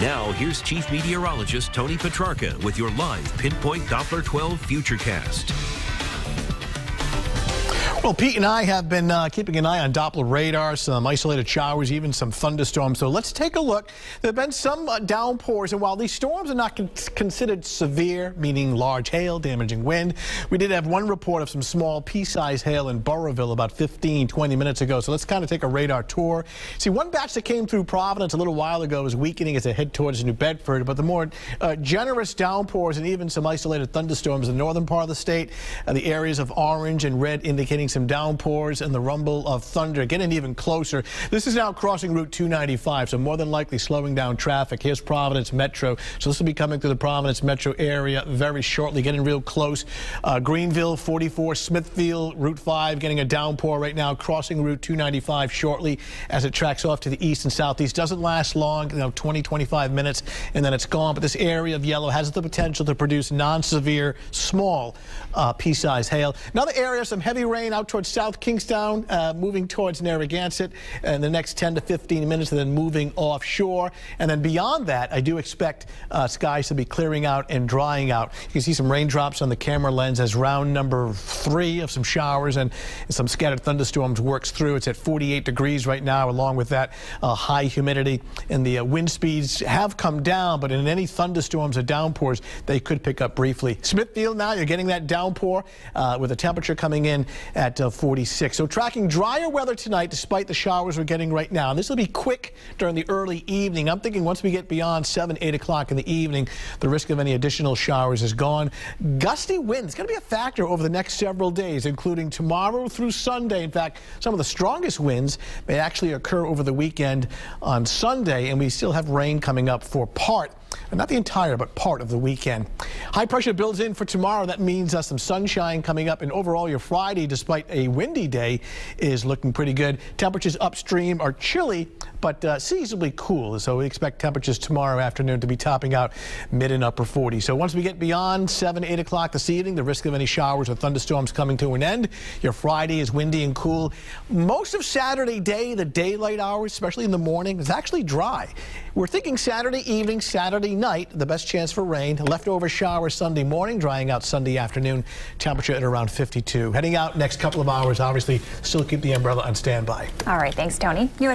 Now, here's Chief Meteorologist Tony Petrarca with your live Pinpoint Doppler 12 Futurecast. Well, Pete and I have been uh, keeping an eye on Doppler radar, some isolated showers, even some thunderstorms. So let's take a look. There have been some uh, downpours, and while these storms are not con considered severe, meaning large hail, damaging wind, we did have one report of some small pea-sized hail in Burrillville about 15, 20 minutes ago. So let's kind of take a radar tour. See, one batch that came through Providence a little while ago is weakening as it head towards New Bedford, but the more uh, generous downpours and even some isolated thunderstorms in the northern part of the state, the areas of orange and red indicating some downpours and the rumble of thunder getting even closer. This is now crossing Route 295, so more than likely slowing down traffic. Here's Providence Metro. So this will be coming through the Providence Metro area very shortly, getting real close. Uh, Greenville, 44, Smithfield, Route 5, getting a downpour right now, crossing Route 295 shortly as it tracks off to the east and southeast. Doesn't last long, you know, 20, 25 minutes, and then it's gone. But this area of yellow has the potential to produce non-severe, small uh, pea-sized hail. Another area, some heavy rain out out towards South Kingstown, uh, moving towards Narragansett in the next 10 to 15 minutes, and then moving offshore. And then beyond that, I do expect uh, skies to be clearing out and drying out. You can see some raindrops on the camera lens as round number three of some showers and some scattered thunderstorms works through. It's at 48 degrees right now, along with that uh, high humidity. And the uh, wind speeds have come down, but in any thunderstorms or downpours, they could pick up briefly. Smithfield now, you're getting that downpour uh, with the temperature coming in at at uh, 46. So tracking drier weather tonight despite the showers we're getting right now. This will be quick during the early evening. I'm thinking once we get beyond 7, 8 o'clock in the evening, the risk of any additional showers is gone. Gusty winds going to be a factor over the next several days, including tomorrow through Sunday. In fact, some of the strongest winds may actually occur over the weekend on Sunday, and we still have rain coming up for part not the entire, but part of the weekend. High pressure builds in for tomorrow. That means uh, some sunshine coming up. And overall, your Friday, despite a windy day, is looking pretty good. Temperatures upstream are chilly, but uh, seasonably cool. So we expect temperatures tomorrow afternoon to be topping out mid and upper 40s. So once we get beyond 7, 8 o'clock this evening, the risk of any showers or thunderstorms coming to an end. Your Friday is windy and cool. Most of Saturday day, the daylight hours, especially in the morning, is actually dry. We're thinking Saturday evening, Saturday night, the best chance for rain. Leftover showers Sunday morning, drying out Sunday afternoon. Temperature at around 52. Heading out next couple of hours, obviously, still keep the umbrella on standby. All right, thanks, Tony. You